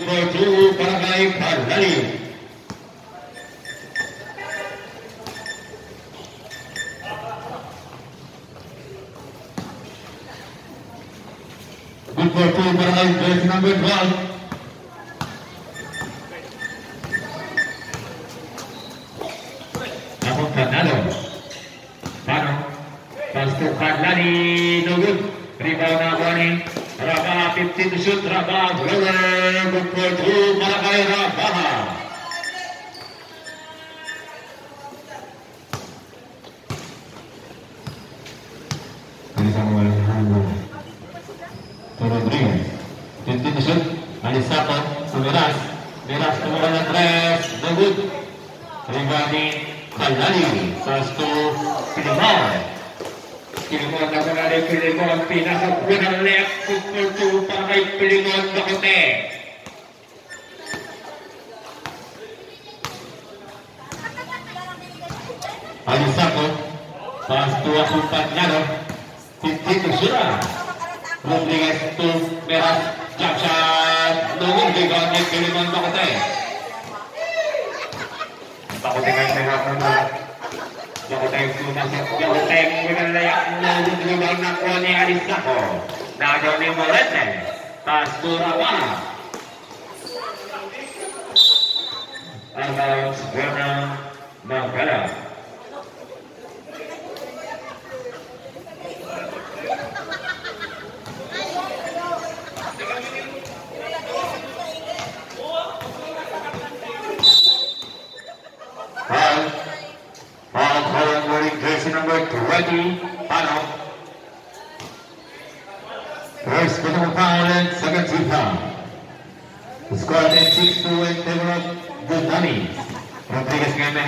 for two, Barangay Kalalim. Good for two, Barangay Jersey number 12.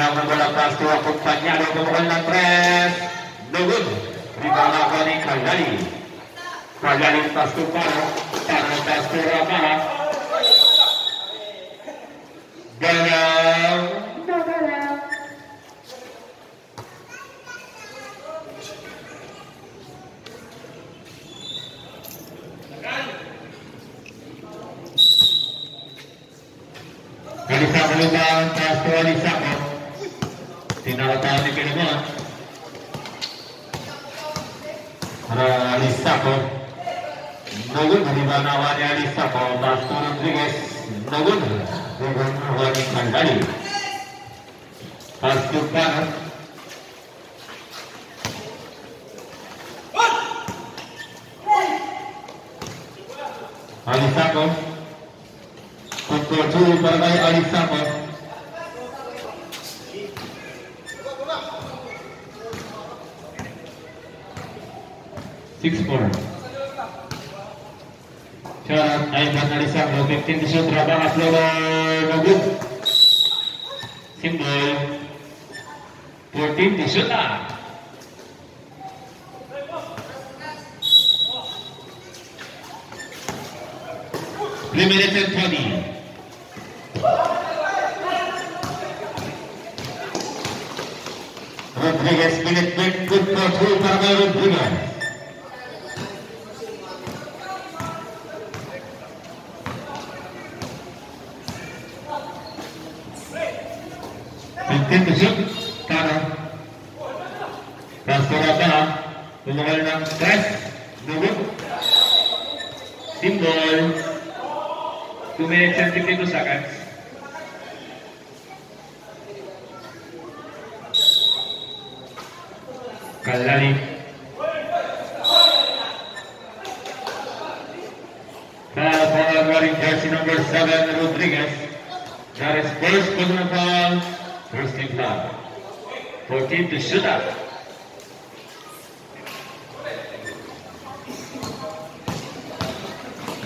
Rodriguez ngayon may hawak ng bola pass to Acompañado bumukol ng tres. No good. Rebound ako ni Kalali. Kalali pass to Pano. Pano pass to Rabaha. Ganaw. Alisa Malubang, pass to Alisa ko. Tinatawa ni Pilimon. Para Alisa ko. Nagod, di ba nawa ni Alisa ko? Pass to Rodriguez. Nagod. Nagod nawa ni Kandali. Pass to Pano. Alisa ko. Untuk juru berbagai Alisa ko. Six four. Syarat Aiman Alisa ko. 15 to shoot. Rabah Aslolo. Nagud. Simbol. 14 to shoot lah. Three minutes and 20. Rodriguez minute break good for two para kay Rodriguez. Fifteen to shoot. Tara. Transfer ka na. Tumakal ng stress. Nugod. Symbol. 2 minutes and 52 seconds. Kalani. Foul foul wearing jersey 7 Rodriguez. First personal foul. First team foul. 14 to.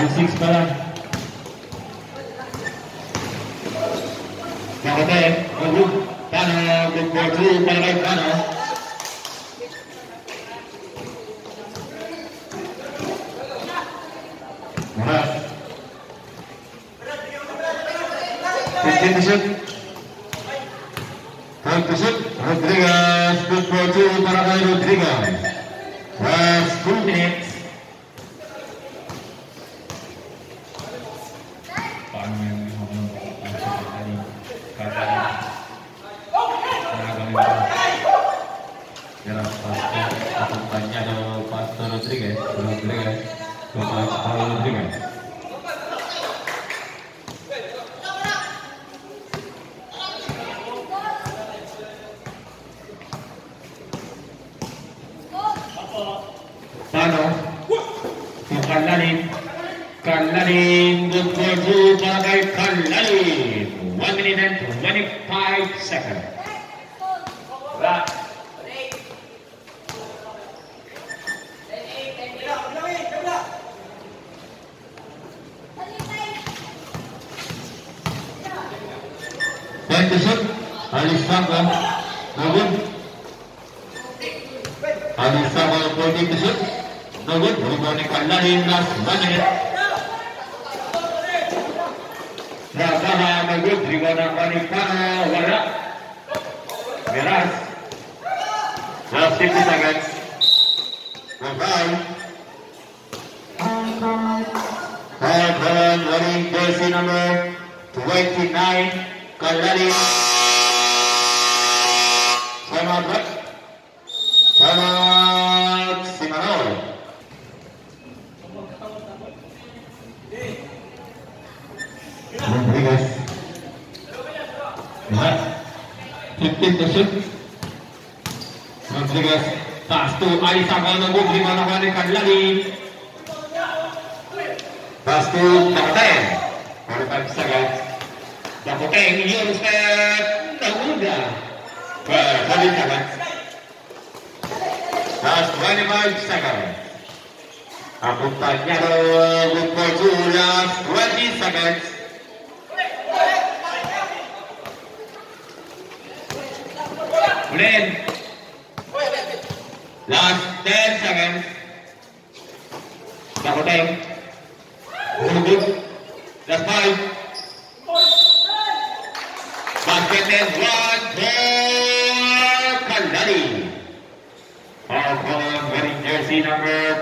Bisik sekarang. Nah, kata ya, maju. Tanah, bukti, pakai tanah. Pano. Kallalim. Kallalim. Good for you, Bagay Kallalim. One minute and 25 seconds. 15 menit Warna Merah. Masih kita ganti.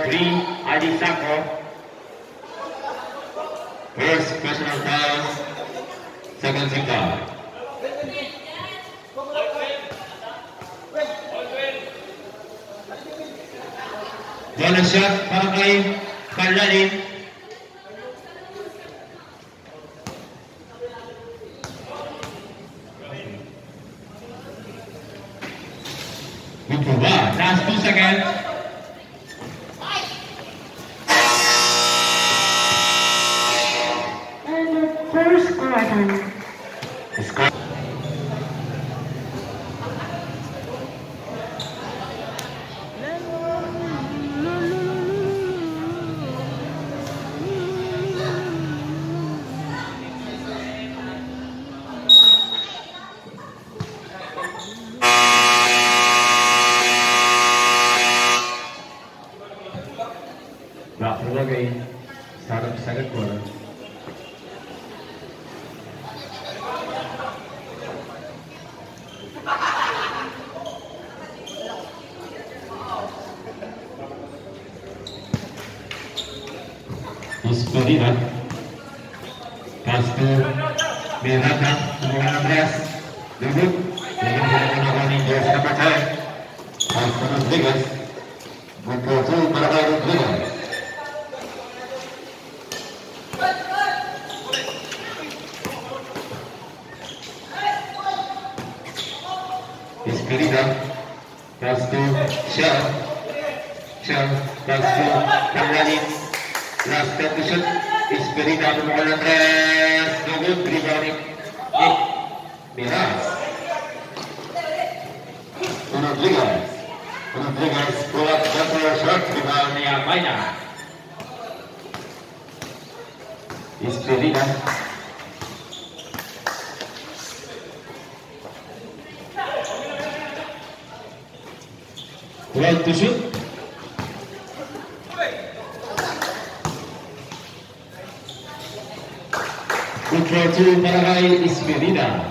three Adisako. First personal of second single. Ball shot, Paraguay, Kallalin. Istri kan? Right to shoot. Ultra to Paraguay is Medina.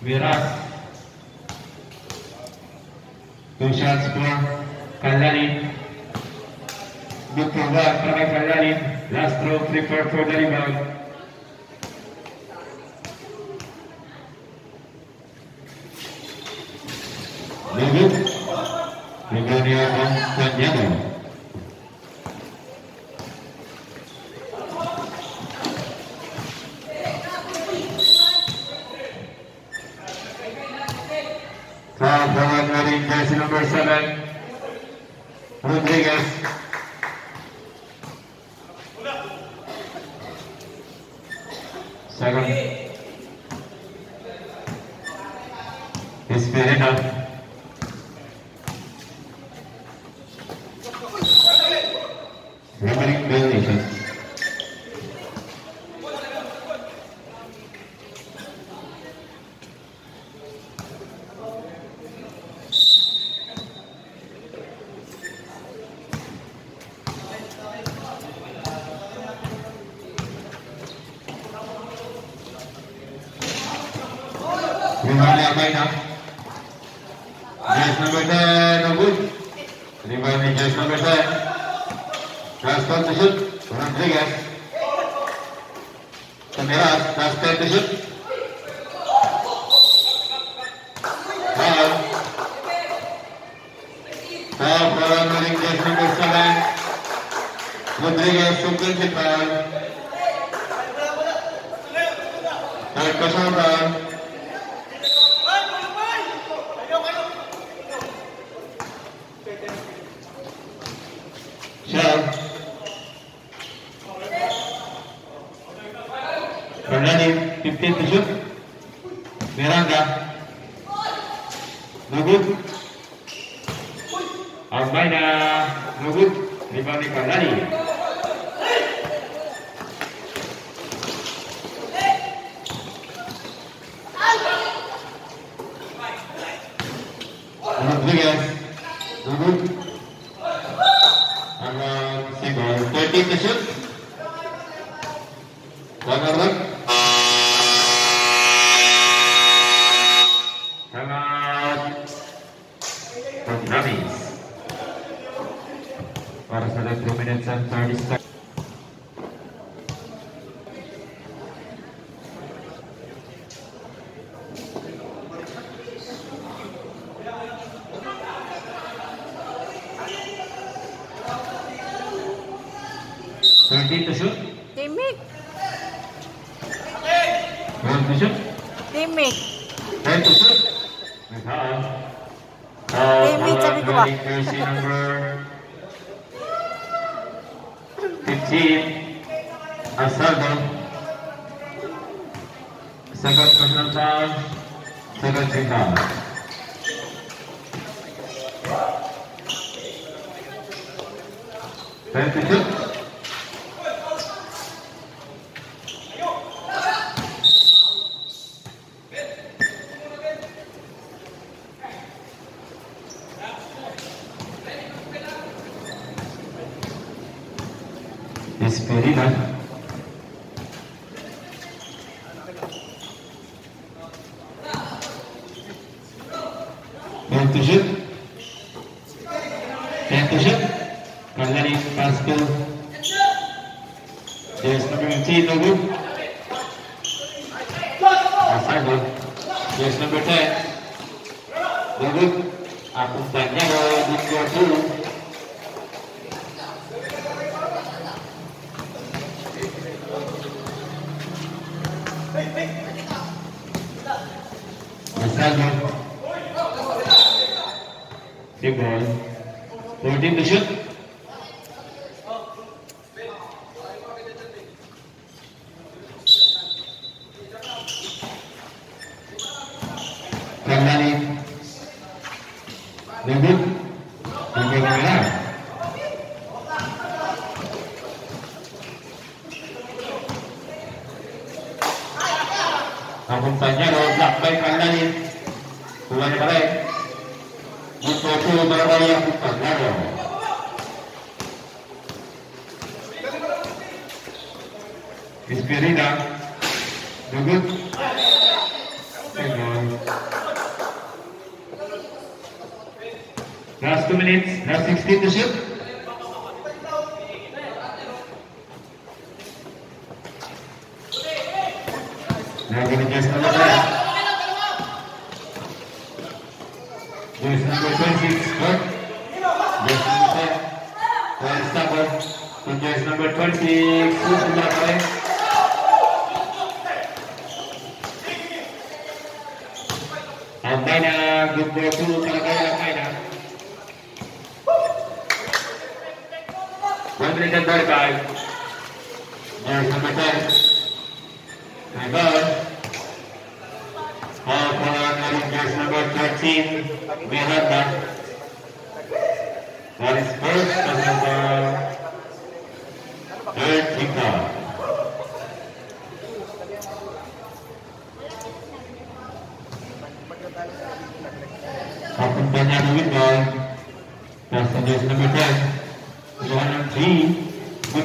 Wiras Tusan sekolah kalyani dukung luar karena kalyani last throw three four four dari bang Lalu, Lugania dan Nugut Albaida Nugut Ribani Kadari Thank you.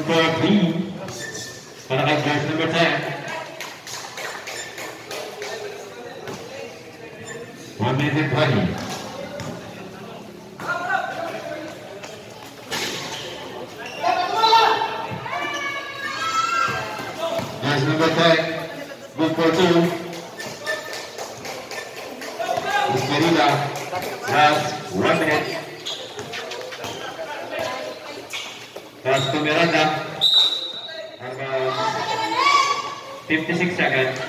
number B for the exercise number 10. One minute 20. 56 seconds.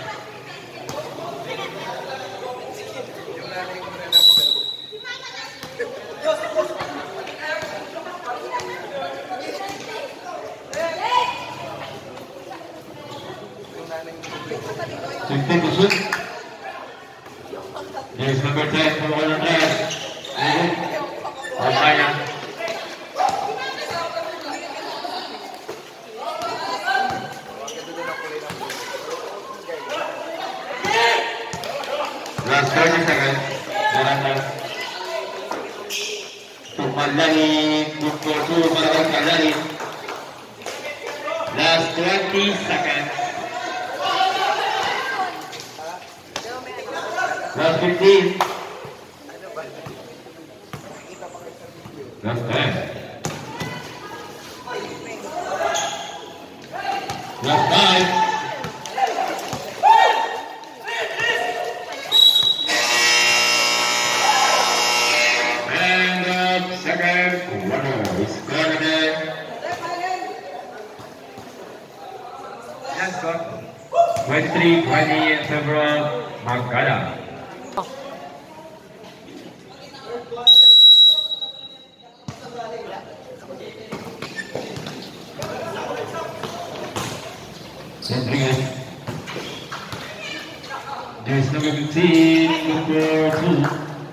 There's number 15, number 2.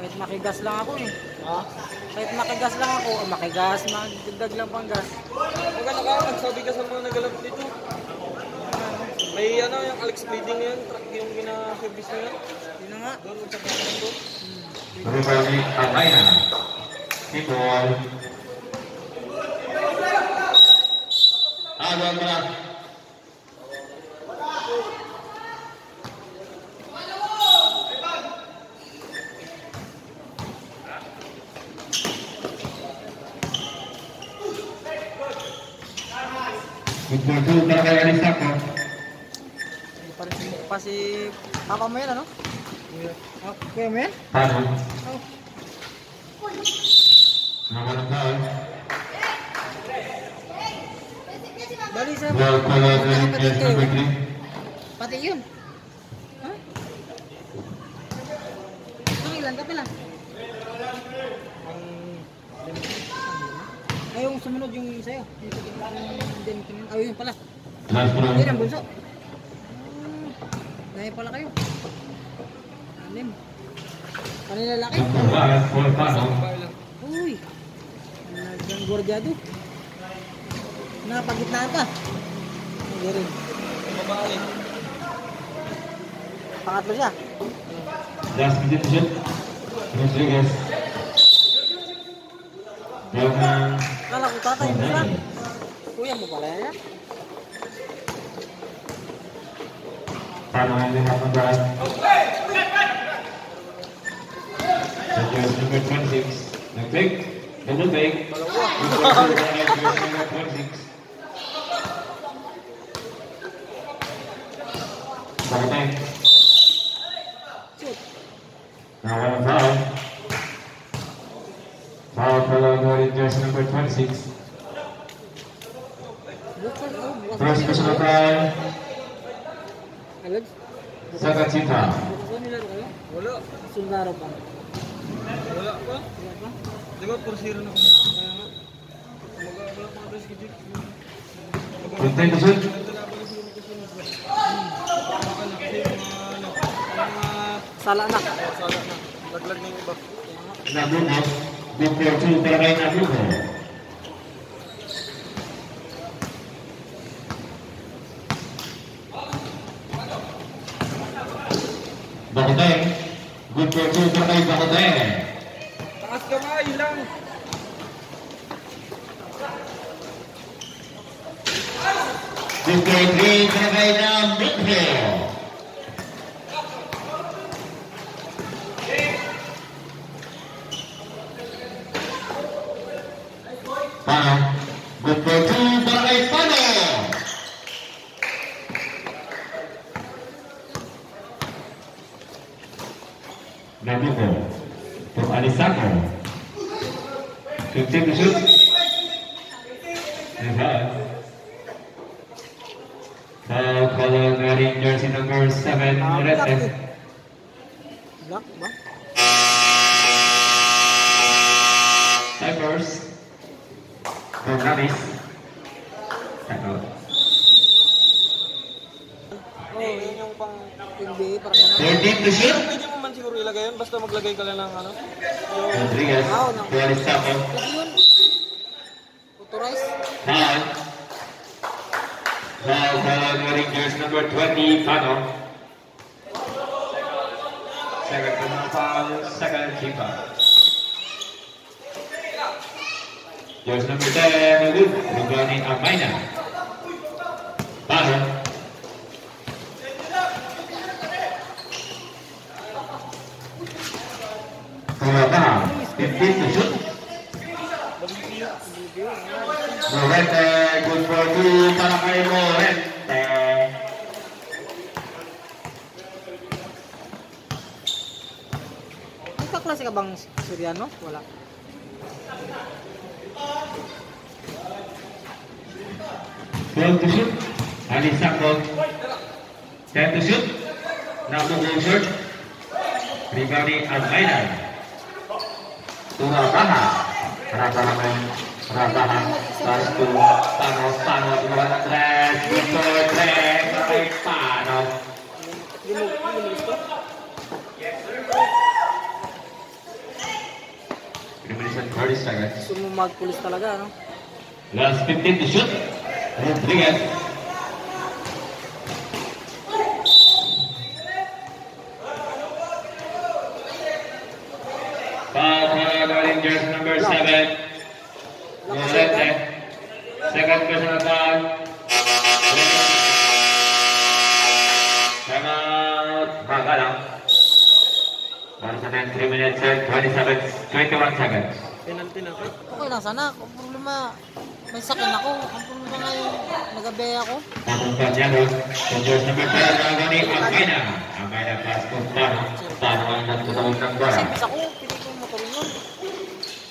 Kahit makigas lang ako eh. Ha? Kahit makigas lang ako, oh, makigas, magdagdag lang pang gas. Huwag ano ka, nagsabi ka sa mga nagalap dito. May ano, yung Alex Bleeding na yun, truck yung gina-service na yun. Yun na nga. Doon, sa pagkakas doon. Rubani Almaina. Tipol. Ah, doon pala. Football 2 para kay Arisako. Hindi pa rin sumuk pa si Papa mo yan, ano? Yan? Paano? Oh. Naman ang foul. Bali sa... Number 3. Pati yun. Ha? Ang ilan? Ay, yung sumunod yung sa'yo. Yung din Oh, yun pala. Last round. Yun ang bunso. Hmm. Dahil pala kayo. Anim. Kanila lalaki. Number 1 for Paano. Uy. Nagdang gorjado. Napagitnaan pa. Hindi rin. Babae. Pangatlo siya. Last minute shoot. Rodriguez. Dengan Kala ko tatay mo lang. Kuya mo pala yan. Paano yang. Rodriguez number 26. Nag-take. Double take. Rodriguez number 26. Double take. Shoot. Now foul. Foul pala ng Rangers number 26. Buksan oh. bukas Terus nila. kesulitan Alad. Saka Cita. Bukas nila kayo. Wala. Sundaro pa. Wala pa. Wala pa. Di ba, pursiro na kami. Kaya nga. Mag- wala pa nga si Jake. Punta yung shoot. Sala na. Sala na. Laglag na yung iba. Nabugot. Good for two para kay Nabugot. Bakuteng. Good for two para kay Bakuteng. Taas kamay lang. Good for three para kay Nabugot. Pano. Good for two para kay Pano. Nabuko. For Alisako. 15 to shoot. Yes, Foul color wearing jersey number 7, Ah, red black and eh. Black ba? Cyphers. For Ramis. Tackle. Oh, yun yung pang... NBA parang gano'n. 14 to shoot. Pwede mo man siguro ilagay yun, basta maglagay ka lang ng ano. Yung... Rodriguez. For Alisako. Pwede yun. Authorize. Foul. Foul color wearing jersey number 20, Pano. Second personal foul, second keeper. Jersey number 10, Wood. Rugani Amaina. Pano. Kumaba. 15 to shoot. Morente, good for ka bang Suryano? Wala to shoot. Alisako. Time to shoot. Number one shot. Rebounding Almeida. Turabaha. Rabaha main. Rabaha. Pass to Panos. Panos. Gumana tres. Good tres. Baik Panos. Hindi mo, hindi mo gusto? Elimination 30 seconds. Gusto mo magpulis talaga, no? Last 15 to shoot. Rodriguez. Foul for number 7. Morete. Second personal foul. Time out. Baga lang. Once again, 3 minutes and 27, 21 seconds. Penalty na. Okay lang sana. Kung problema, may sakin ako. Ang problema nga yung nagabi ako. Acompañado con jersey number 10, Ragani Almeida. Almeida pass to Pano. Pano ang nagtutawag ng bola. Sipis ako, pili ko motor yun.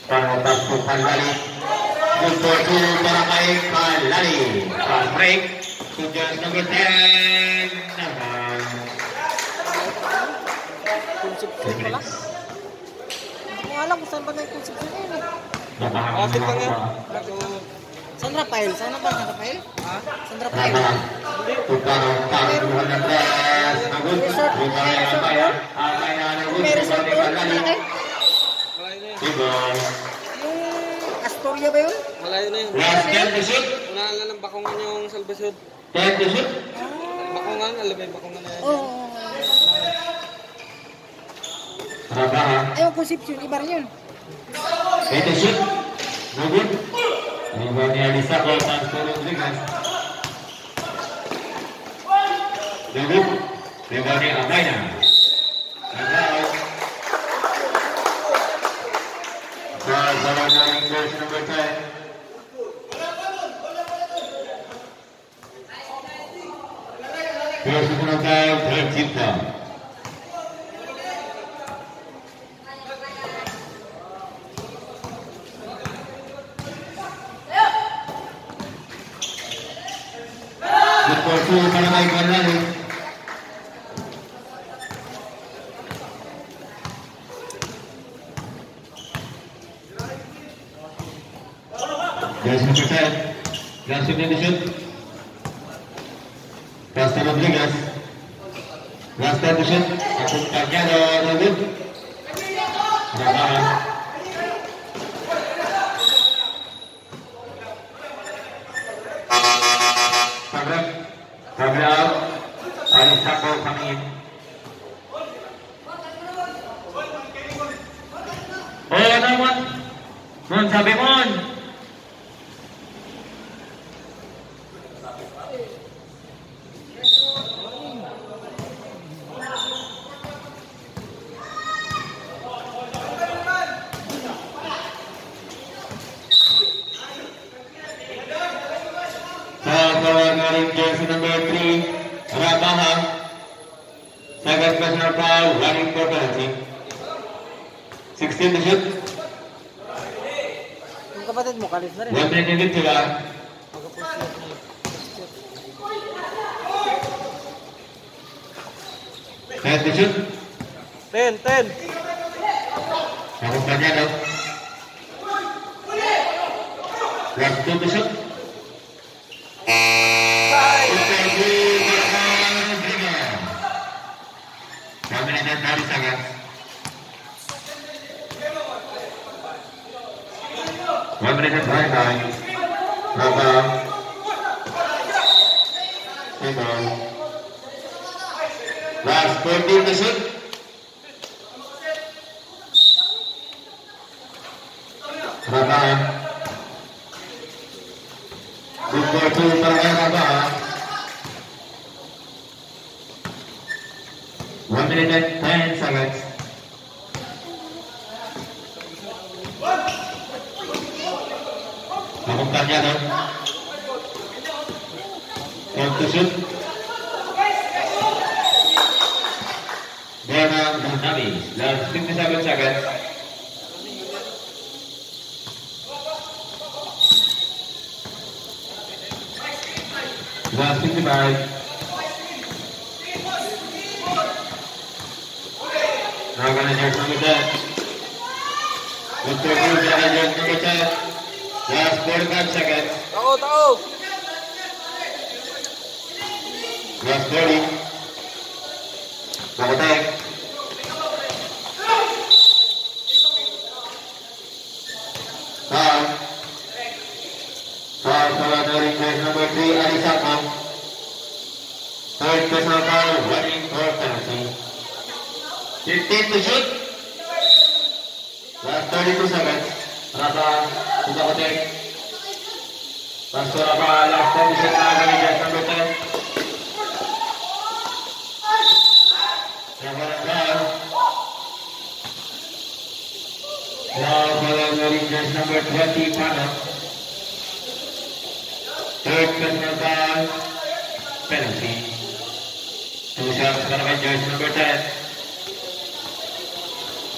Pano pass to Palali. Good for two para kay Palali. Pass break to jersey number 10. Naman. Conception 3 pala. minutes. Hindi ko alam kung saan ba na yung conception na yun eh. Napahangin Kapit lang yan. mga Ako, San Rafael? Saan ba San Rafael? ha? San Rafael? Napahang. To Pano. Pano kumuha ng press. Nagod. Resort. Rebound May ni resort Almeida. doon? Almeida nagod. May resort Rebound ni doon? Palali. Malaki? Malayo na yun. Rebound. Yung Astoria ba yun? Malayo na yun. Last 10 to shoot. Unahan na ng bakungan yung salbasyon. 10 to shoot. Bakungan, alam mo yung bakungan na. Oo. Iba rin yun. No good. Rebound ni Alisa Santo Rodriguez. No good. Rebound ni Amaina. Nag-out. Sa salah na rin jersey number 10. Jersey number 10, 13 pound. Good for two para kay Carnales. Jersey number 10. Last shot na shoot. Castro Rodriguez. Last time to shoot. Acompañado de good. Rabahan. Sabrek. Sabrek out. Alis Sako coming in. Oh, naman. Mon, sabi Mon. Sa kawangaring jersey number 3, Rabaha. Second personal foul, running for penalty. 16 to shoot. Yung kapatid mo, kalit na rin. 1 minute and 50 lang. Ten to shoot. 10, 10. Acompañado. Last two to minute and 30 seconds. One minute and 29. Raba. Single. Last 14 to shoot. Raba. Good for two para kay Raba. One minute and 10 seconds. Acompañado. Time to shoot. Buena Muhammad. Last 57 seconds. Last 55. Organizers number 10. Mr. Cruz, organizers number 10. Last 45 seconds. Tao, tao! Last 30. Pagkatek. Foul. Foul sa Organizers number 3, Arisaka. Third personal foul, running for penalty. 15 to shoot. Last 32 seconds. Rata, Pagkatek. Last score apa? Last 30 seconds na Organizers number 10. Lawan foul. Foul for the Rangers number 20, Pano. Third personal foul, penalty. Two shots for the Rangers number 10.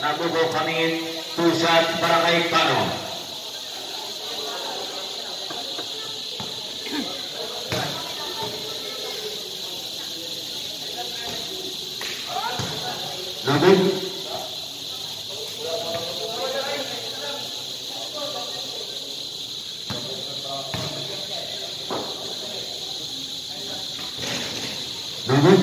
Nabugo kami in. Two shots para kay Pano. Nabig. Nabig.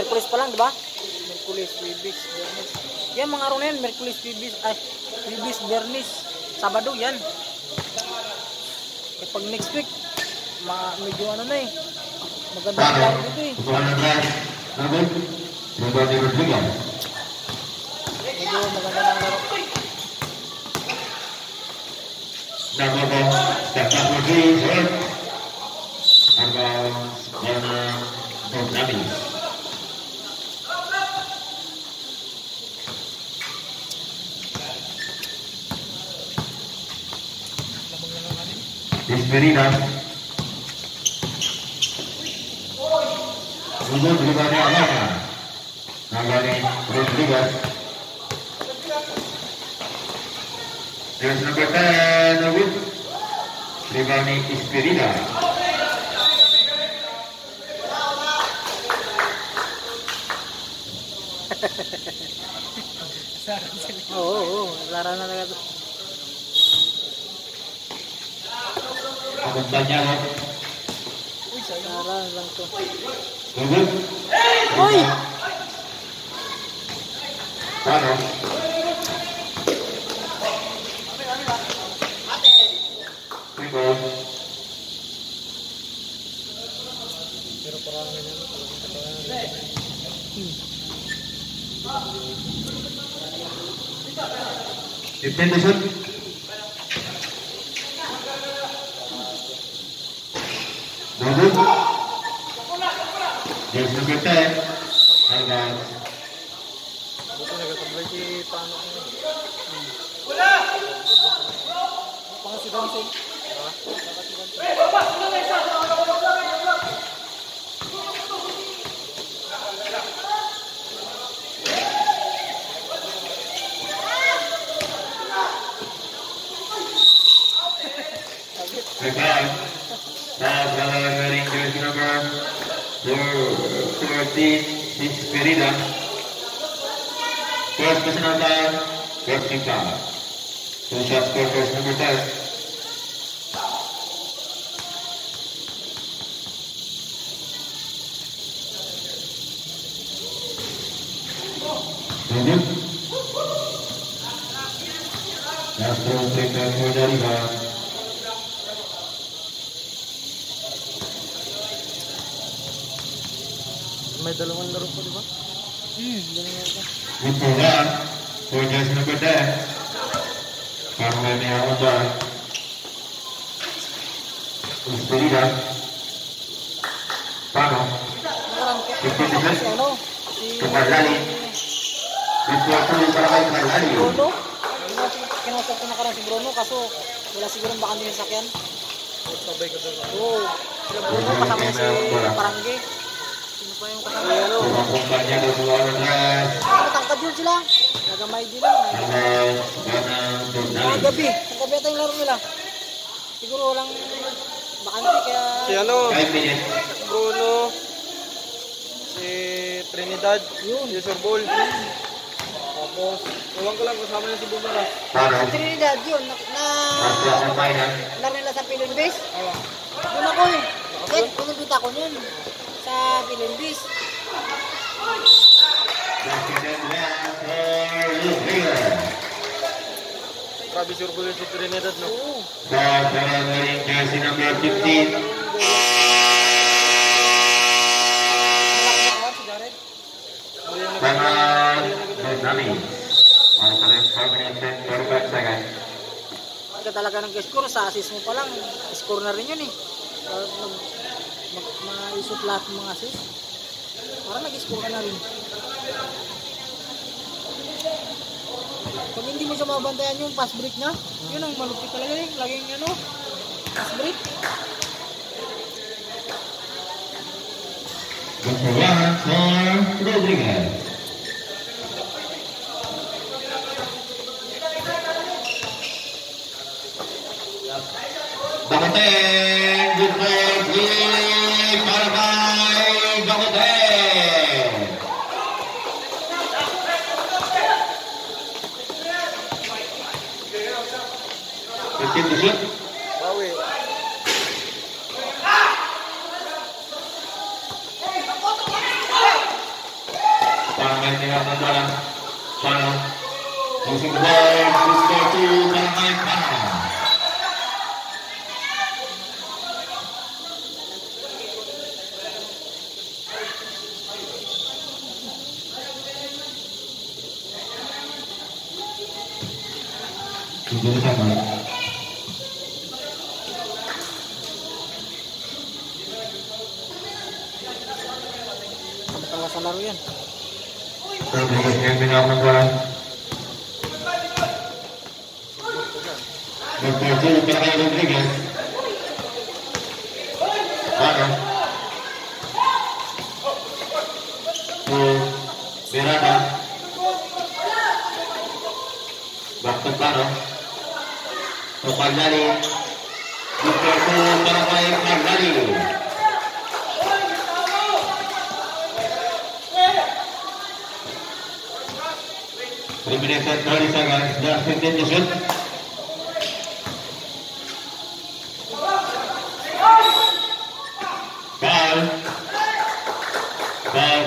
Merkulis pa lang, di ba? Merkulis, Wibis, Bernis. Yan mga yan, Merkulis, Wibis, ay, Wibis, Bernis. Sabado yan. Eh, pag next week, ma medyo ano na eh. Maganda ang dito eh. Upuan ng glass. Nabig. Rebound ni Rodriguez. Medyo maganda ng laro. Number one, step number three, hurt. Hanggang yan ang top namin. Esmerina. Sunod, rebound ni Alana. Number ni Rodriguez. There's number 10, Wood. Rebound ni Esmerina. Oo, oo, oo. Laro na talaga. Acompañado. Laro na lang to. Wood. Uy! Pano. Rebound. Fifteen to shoot. No good. There's number 10. Hanggang Buti nagkatambay si Pano. Pang si Foul by the Rangers number 14, Six Merida. First personal foul, first team foul. Two shots for first number 10. Lanjut. Castro Teka Kodariba. May dalawang laro po, di ba? Hmm, ganun yan ka. Good for one. For just number 10. Carmen Yahuda. Merida. Pano. Parang Fifteen kasama percent. si ano, si Kumalali. Good for two para kay Carlali. Bruno. Kinausap ko na karan si Bruno kaso wala siguro baka din sakyan. Sila Bruno kasama niya si Parangge. Matangkad yun sila. Nagamay din lang. Mga gabi. Ang gabi ata yung laro nila. Siguro walang bakante kaya... Si ano, 5 minutes. Bruno, si Trinidad, Yun. si Sorbol. Tapos, ewan ko lang kasama niya si Bumara. Pano. Trinidad yun. Na, na laro nila sa Pilon Base. Oo. Doon ako eh. Yan, pinunduta ko yun. Sa Miller. Grabe si Sorbol si Trinidad, no? Oo. Sa parang galing jersey number 15. Malaki na si Jared. Banang, Donali. Para pa rin 4 minutes and 45 seconds. Pagka talaga ng score, sa assist mo pa lang, score na rin yun eh. Uh, mag, lahat ng mga assist. Parang nag-score ka na rin. Pag hindi mo siya mabantayan yung pass break niya, yun ang malupit talaga eh. Laging ano, pass break. For one for Rodriguez. Bakoteng, good Ng bola. Para kay Rodriguez. To Miranda. Back to Pano. To Pagdali. Nagpapul para kay Pagdali. Three minutes and 30 seconds. Just 15 to shoot. Foul. Foul,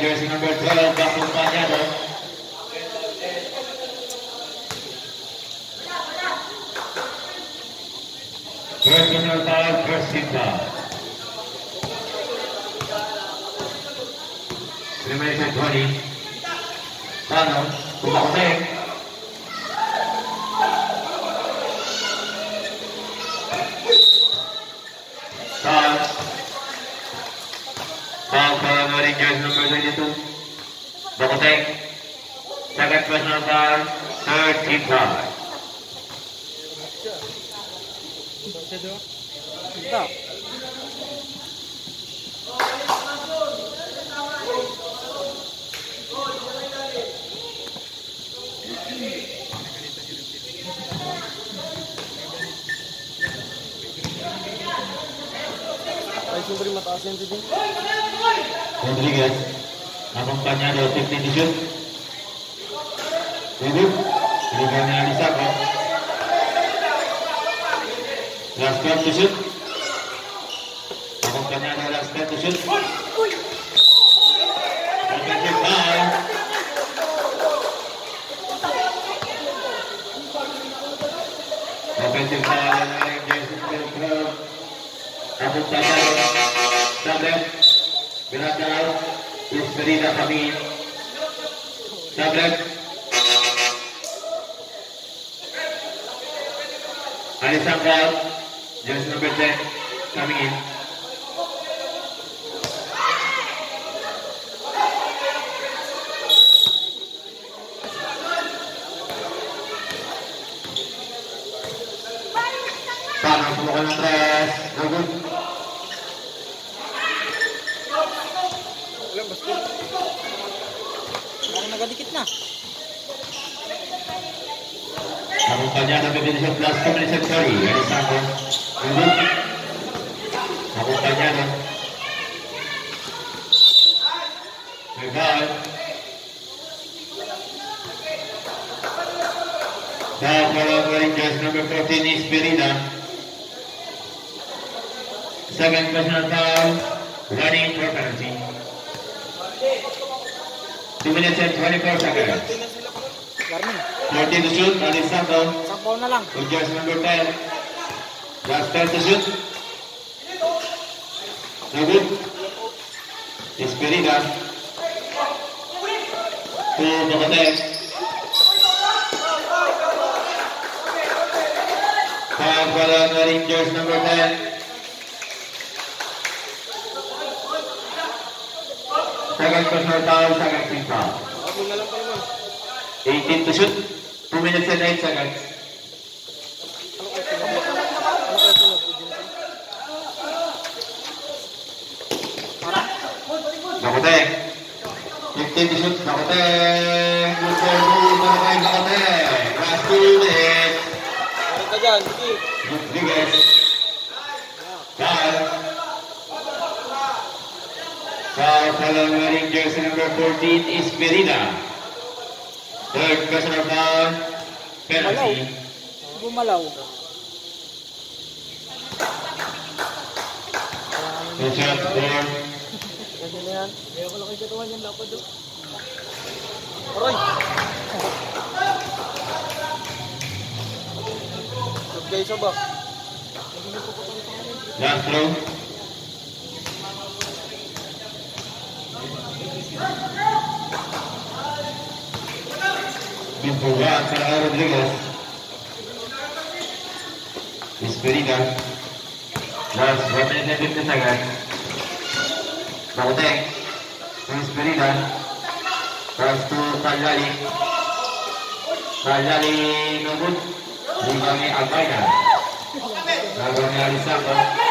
jersey number 12, Bakong Panyado. Personal foul, first team foul. Three minutes and của bóng đen Foul. Foul para wearing jersey number 22. Bakoteng. Second personal foul. Third team foul. Ay, siyempre mataas yan si Ding. Rodriguez. Acompañado 15 to shoot. Duduk. Berikan Alisa kok. Last one to shoot. Acompañado last one to shoot. Offensive foul. Offensive foul yang lain Ismerida kami. 10 coming in. Ng tres? No good. Alam, basta. Parang nagadikit na. Acompañado de Benedict Plus Community Secretary, Alessandro. No good. Acompañado. Regal. Now follow Rangers number 14 is Perida. Second personal foul, running for penalty. 2 minutes and 24 seconds. Hindi na sila ko. Warning. 14 to shoot, Alessandro. Isang foul na lang. With jersey number 10. Last 10 to shoot. No good. Esperida. To Bocatec. Foul pala na Rangers number 10. Second personal foul, second team foul. Ako na lang pa naman. 18 to shoot. 2 minutes and 8 seconds. Ano kayo sunod? Ano kayo sunod? Parang. Nakoteng. 15 to shoot. Nakoteng. Good for two. Nakoteng. Nakoteng. Last 2 minutes. Meron ka dyan, sige. Rodriguez. Number 14 is Merida. Third personal foul. Penalty. Gumalaw. Two shots for Kasi na yan. Ayaw ko lang kayo katawan yan. Lapad doon. Aray! Ba? last throw. Pembukaan para Rodriguez. Esperida. Last 1 minute and 50 seconds. Nakuteng. Esperida. Pass to Kaljali. Kaljali nubut. Ribangnya Albaina. Lawannya Alisaka.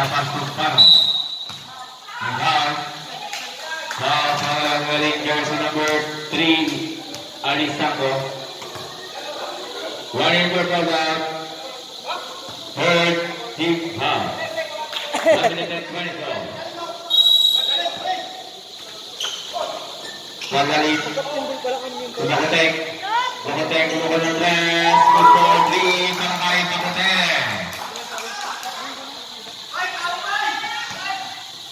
Esperida pass to Paro. Nagal. Now foul wearing jersey number 3, Alisako. One in for out. Third team foul. One minute and 24. Margali, Timbol pala kami yung Kumakotek. Kumakotek,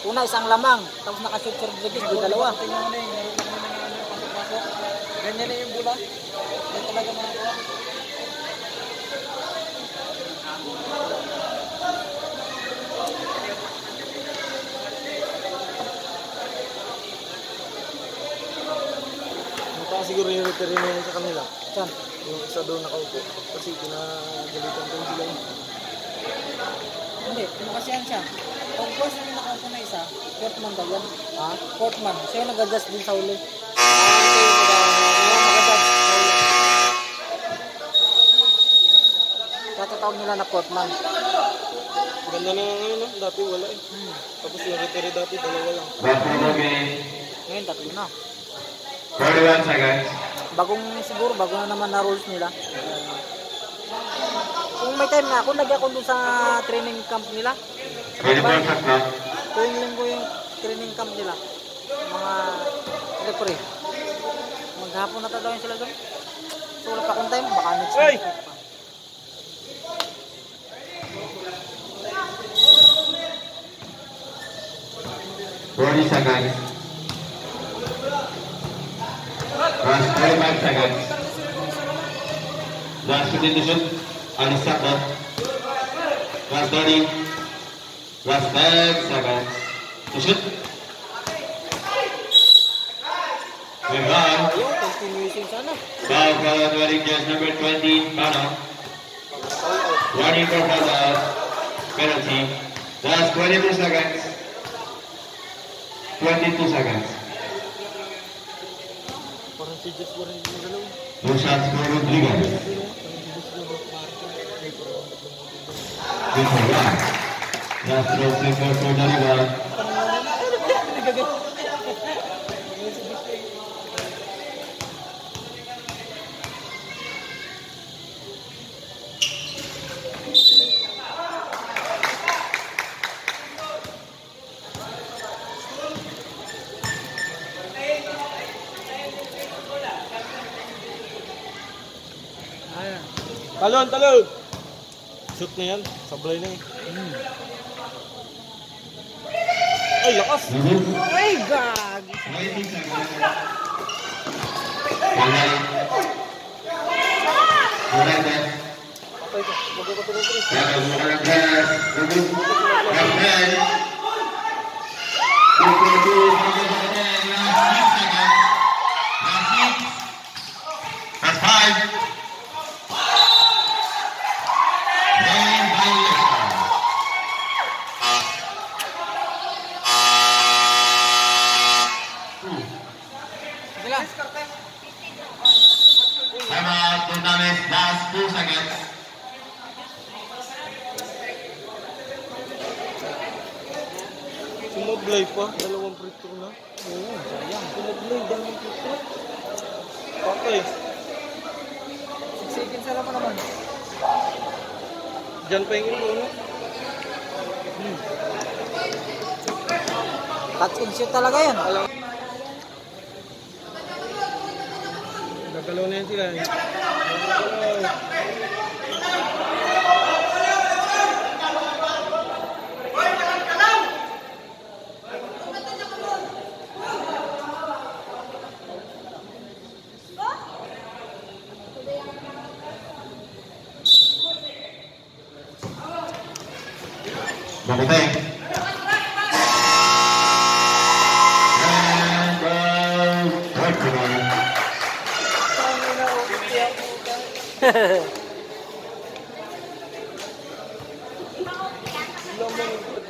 Una, isang lamang. Tapos nakashoot si Rodriguez, di dalawa. Ganyan na yung bola. Yan talaga mga. Mukha siguro yung na yun sa kanila. Saan? Yung isa doon nakaupo. Kasi pinagalitan ko sila eh. Hindi, ano kasi yan siya. Nakaupo na isa, Portman daw yan. Ha? Portman, siya yung nag-adjust din sa uli. Katatawag nila na Portman. Ganda na ngayon no? Dati wala eh. Tapos yung referee dati dalawa lang. The game. Ngayon, tatlo na. 41 seconds. Bagong siguro, bago na naman na rules nila. Kung may time na ako, lagi ako dun sa training camp nila. 24 shot clock. Tuwing linggo training camp nila. Mga referee. Maghapon na tatawin sila doon. So wala pa akong time, baka next Hey! week pa. Forty seconds. Last 25 seconds. Last 15 to shoot. On the stop clock. Last 30. Last 10 seconds. To shoot. We're gone. Ayun, continuing sana. Foul call wearing jersey number 20, Pano. Warning for foul. Penalty. Last 22 seconds. 22 seconds. Parang si Jess pa rin yung dalawa. No shots for Rodriguez. Good for one. Last throw slipper for the Talon, talon! Shoot na yan. Sablay na eh. Ay, lakas! Mhm. Ay, gag! 19 seconds. Talaga yan. Gagalaw na yan sila.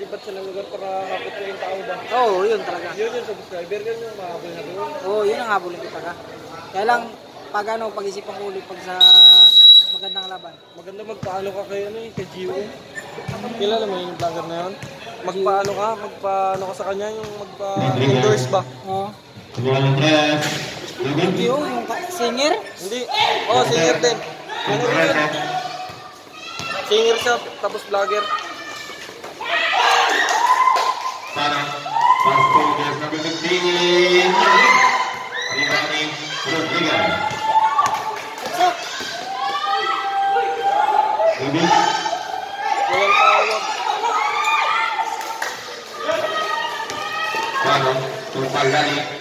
Libat sa lugar para kapit ko yung tao ba? Oo, oh, yun talaga. Yun yung subscriber, yun yung mahabol na doon. Oo, oh, yun ang habulin kita ka. Kaya lang, pag ano, pag-isipan ko ulit pag sa magandang laban. Maganda magpaano ka kay ano eh, kay Gio. Kilala mo yung vlogger na yun? Magpaano ka, magpaano ka sa kanya yung magpa-endorse ba? Oo. Good. Yo, yung singer? Hindi. Oh, singer din. Ano yun? Singer siya, tapos vlogger. Sana. Pass to jersey number 15. Rebounding Rodriguez. Rubik. Walang tawag. Paano? Tumpal lagi.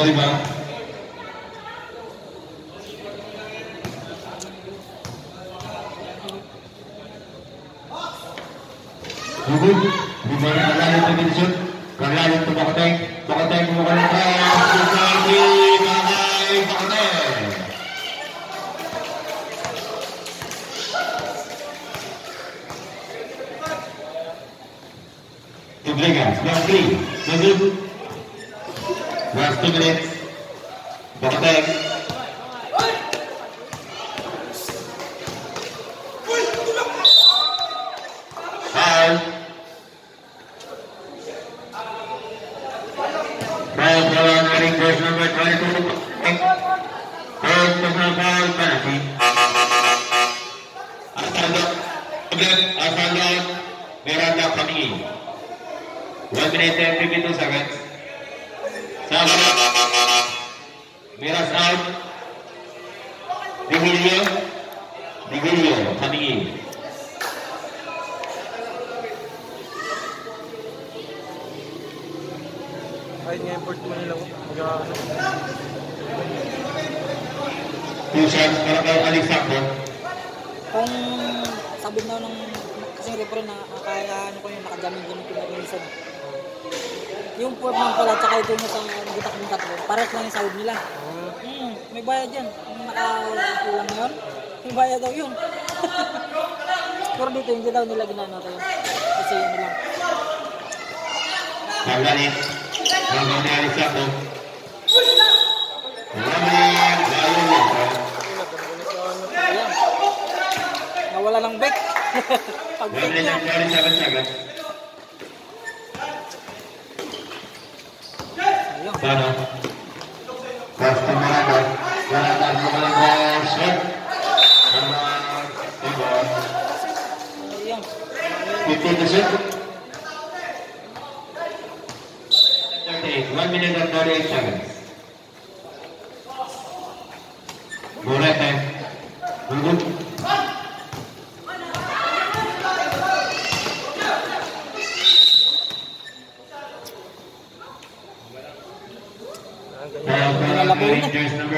Dari Bang. Duduk, di mana kembali penyusun, kembali ke Bakoteng, Bakoteng kembali ke Sukadi, Bagai Bakoteng. 93, duduk. Last two minutes.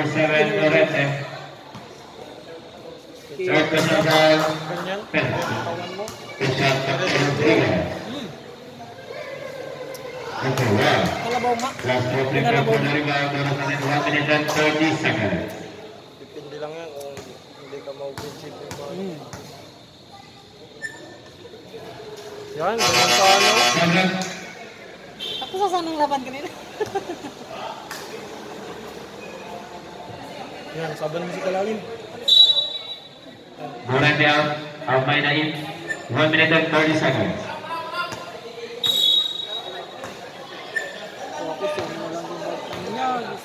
Number 7, Morete. Third personal. Penalty. To Rodriguez. Hmm. Meron pa rin 1 minute and 30 seconds. Depende lang yan kung hindi ka mau-chip yung. Hmm. Yan, ano. Seven. Ako sa kanina. Yan, saban mo si Kalalim. Morete out. Out by Naim. 1 minute and 30 seconds.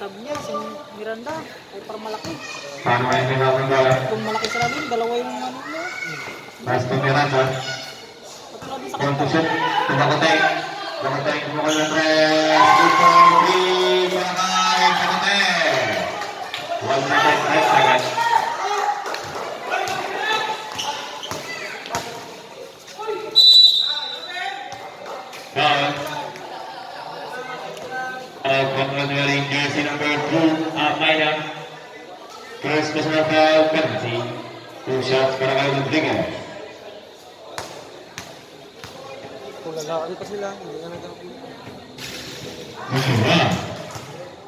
Niya, si Miranda, ay para malaki. Paano kayo bola? Kung malaki sa lalim, dalawa yung ano mo. To Miranda. Din sa kanta. To Bakoteng. Bakoteng. Bukal Ka nagkakapi.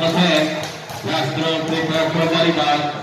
one, terus Makasek. Last throw,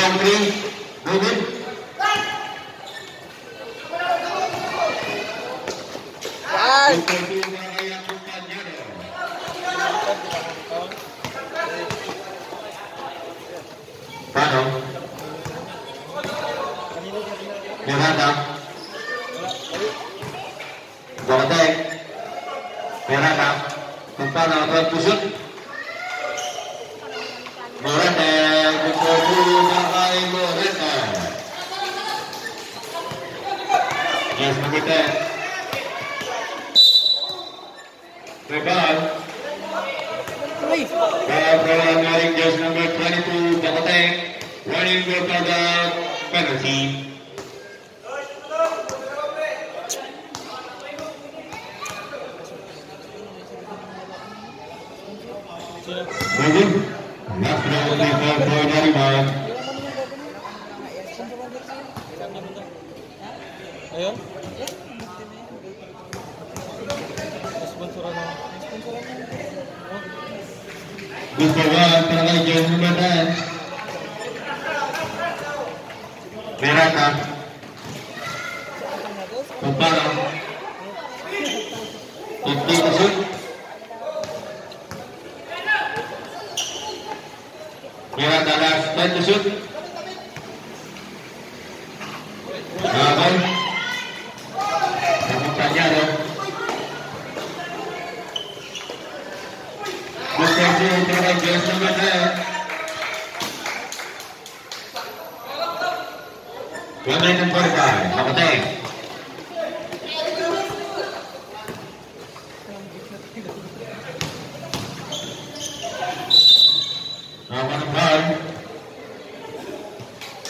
country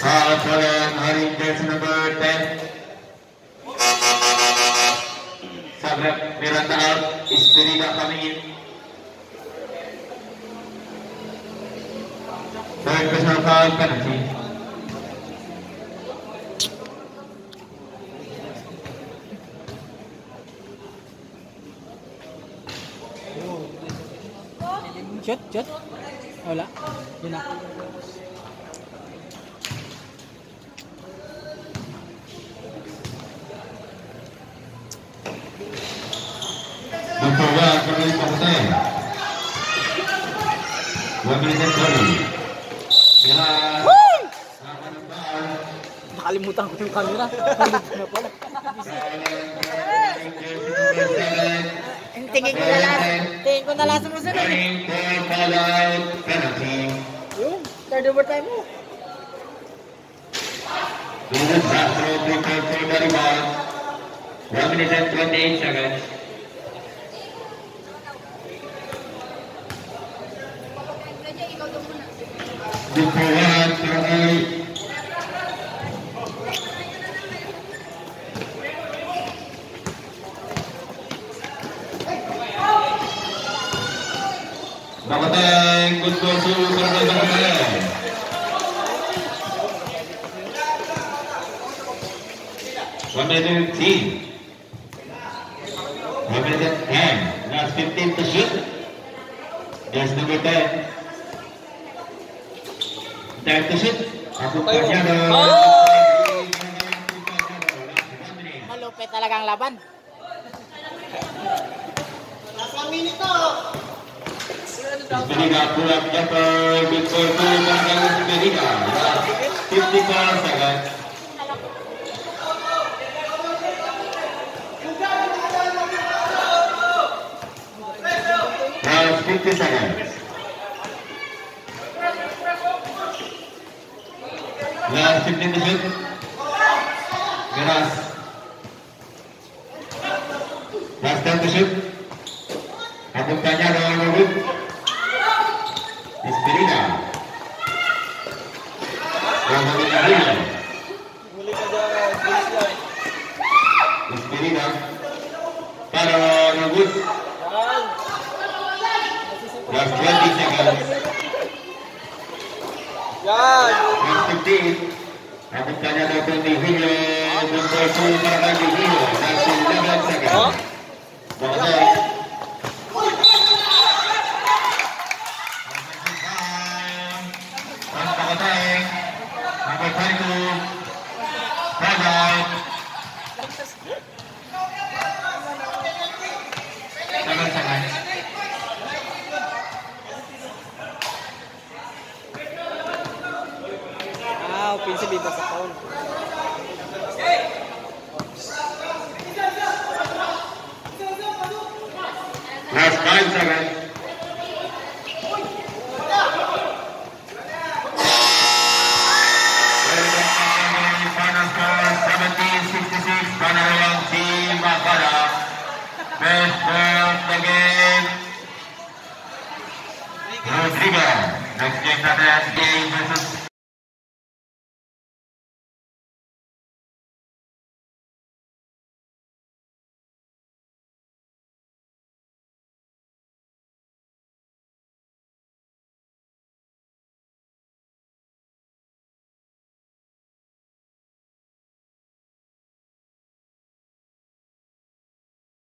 हमारी दस नंबर पे सब मेरा तनाव स्त्री का कमी है। तो एक प्रश्न का उत्तर चाहिए। chết chết rồi là như nào bola kembali ke hotel memberikan kembali bila nakalimutan ko yung camera na pala tingin ko na lang tingin ko na lang sumusunod yung third overtime mo Dulu satu dari One minute and 50 seconds. Last 15 seconds.